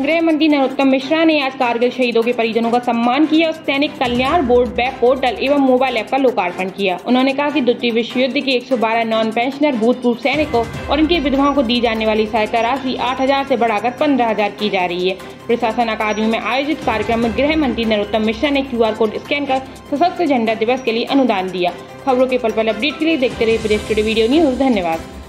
गृह मंत्री नरोत्तम मिश्रा ने आज कारगिल शहीदों के परिजनों का सम्मान किया और सैनिक कल्याण बोर्ड वेब पोर्टल एवं मोबाइल ऐप का लोकार्पण किया। उन्होंने कहा कि द्वितीय विश्व युद्ध के 112 नॉन पेंशनर भूतपूर्व सैनिकों और इनके विधवाओं को दी जाने वाली सहायता राशि आठ हज़ार ऐसी बढ़ाकर पंद्रह हज़ार की जा रही है। प्रशासन अकादमी में आयोजित कार्यक्रम में गृह मंत्री नरोत्तम मिश्रा ने क्यूआर कोड स्कैन कर सशस्त्र झंडा दिवस के लिए अनुदान दिया। खबरों के पल पल अपडेट के लिए देखते रहिए वीडियो न्यूज़। धन्यवाद।